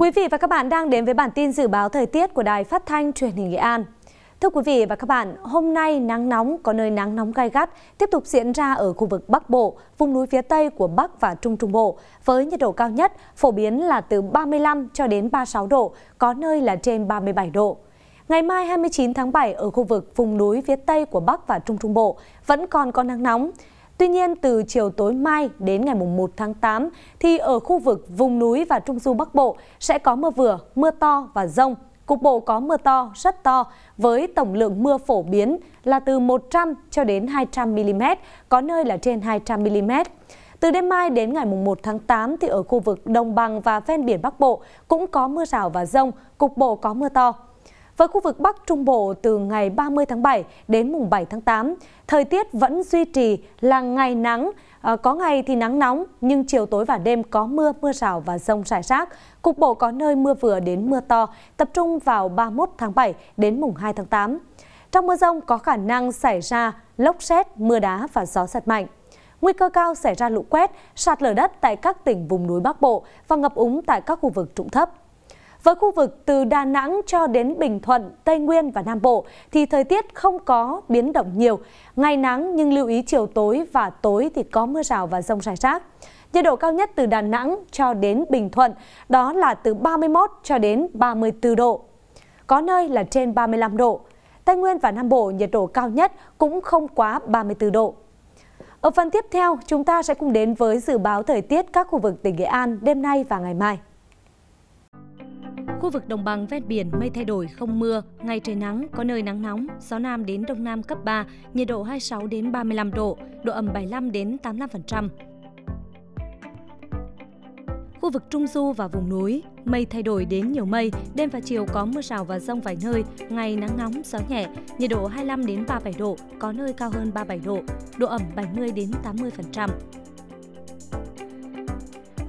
Quý vị và các bạn đang đến với bản tin dự báo thời tiết của Đài Phát thanh Truyền hình Nghệ An. Thưa quý vị và các bạn, hôm nay nắng nóng có nơi nắng nóng gai gắt tiếp tục diễn ra ở khu vực Bắc Bộ, vùng núi phía Tây của Bắc và Trung Trung Bộ với nhiệt độ cao nhất phổ biến là từ 35 cho đến 36 độ, có nơi là trên 37 độ. Ngày mai 29 tháng 7 ở khu vực vùng núi phía Tây của Bắc và Trung Trung Bộ vẫn còn có nắng nóng. Tuy nhiên, từ chiều tối mai đến ngày 1 tháng 8 thì ở khu vực vùng núi và Trung Du Bắc Bộ sẽ có mưa vừa, mưa to và rông. Cục bộ có mưa to, rất to với tổng lượng mưa phổ biến là từ 100 cho đến 200 mm, có nơi là trên 200 mm. Từ đêm mai đến ngày 1 tháng 8 thì ở khu vực đồng bằng và ven biển Bắc Bộ cũng có mưa rào và rông, cục bộ có mưa to. Với khu vực Bắc Trung Bộ từ ngày 30 tháng 7 đến mùng 7 tháng 8, thời tiết vẫn duy trì là ngày nắng, à, có ngày thì nắng nóng nhưng chiều tối và đêm có mưa, mưa rào và rông rải rác. Cục bộ có nơi mưa vừa đến mưa to, tập trung vào 31 tháng 7 đến mùng 2 tháng 8. Trong mưa rông có khả năng xảy ra lốc xét, mưa đá và gió giật mạnh. Nguy cơ cao xảy ra lũ quét, sạt lở đất tại các tỉnh vùng núi Bắc Bộ và ngập úng tại các khu vực trũng thấp. Với khu vực từ Đà Nẵng cho đến Bình Thuận, Tây Nguyên và Nam Bộ thì thời tiết không có biến động nhiều. Ngày nắng nhưng lưu ý chiều tối và tối thì có mưa rào và rông rải rác. Nhiệt độ cao nhất từ Đà Nẵng cho đến Bình Thuận đó là từ 31 cho đến 34 độ. Có nơi là trên 35 độ. Tây Nguyên và Nam Bộ nhiệt độ cao nhất cũng không quá 34 độ. Ở phần tiếp theo, chúng ta sẽ cùng đến với dự báo thời tiết các khu vực tỉnh Nghệ An đêm nay và ngày mai. Khu vực đồng bằng ven biển mây thay đổi không mưa, ngày trời nắng, có nơi nắng nóng, gió nam đến đông nam cấp 3, nhiệt độ 26 đến 35 độ, độ ẩm 75 đến 85%. Khu vực Trung Du và vùng núi, mây thay đổi đến nhiều mây, đêm và chiều có mưa rào và rông vài nơi, ngày nắng nóng, gió nhẹ, nhiệt độ 25 đến 37 độ, có nơi cao hơn 37 độ, độ ẩm 70 đến 80%.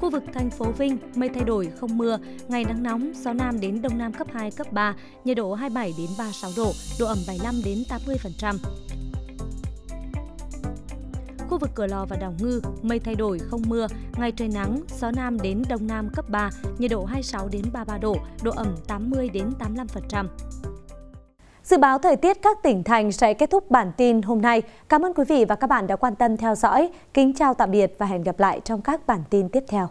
Khu vực thành phố Vinh, mây thay đổi, không mưa, ngày nắng nóng, gió nam đến đông nam cấp 2, cấp 3, nhiệt độ 27 đến 36 độ, độ ẩm 75 đến 80%. Khu vực Cửa Lò và Đảo Ngư, mây thay đổi, không mưa, ngày trời nắng, gió nam đến đông nam cấp 3, nhiệt độ 26 đến 33 độ, độ ẩm 80 đến 85%. Dự báo thời tiết các tỉnh thành sẽ kết thúc bản tin hôm nay. Cảm ơn quý vị và các bạn đã quan tâm theo dõi. Kính chào tạm biệt và hẹn gặp lại trong các bản tin tiếp theo.